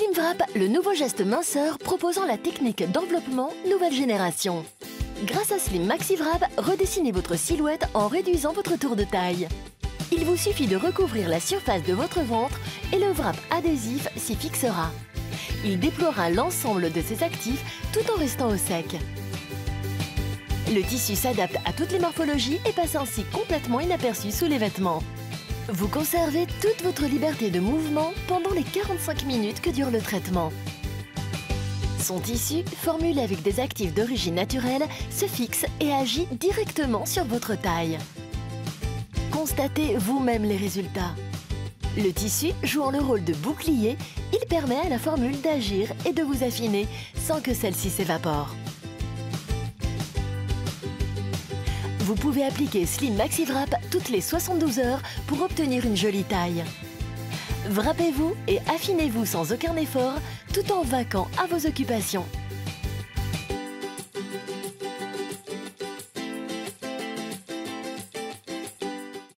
Slim Wrap, le nouveau geste minceur proposant la technique d'enveloppement nouvelle génération. Grâce à Slim Maxi Wrap, redessinez votre silhouette en réduisant votre tour de taille. Il vous suffit de recouvrir la surface de votre ventre et le wrap adhésif s'y fixera. Il déploiera l'ensemble de ses actifs tout en restant au sec. Le tissu s'adapte à toutes les morphologies et passe ainsi complètement inaperçu sous les vêtements. Vous conservez toute votre liberté de mouvement pendant les 45 minutes que dure le traitement. Son tissu, formulé avec des actifs d'origine naturelle, se fixe et agit directement sur votre taille. Constatez vous-même les résultats. Le tissu jouant le rôle de bouclier, il permet à la formule d'agir et de vous affiner sans que celle-ci s'évapore. Vous pouvez appliquer Slim Maxi Wrap toutes les 72 heures pour obtenir une jolie taille. Wrappez-vous et affinez-vous sans aucun effort tout en vaquant à vos occupations.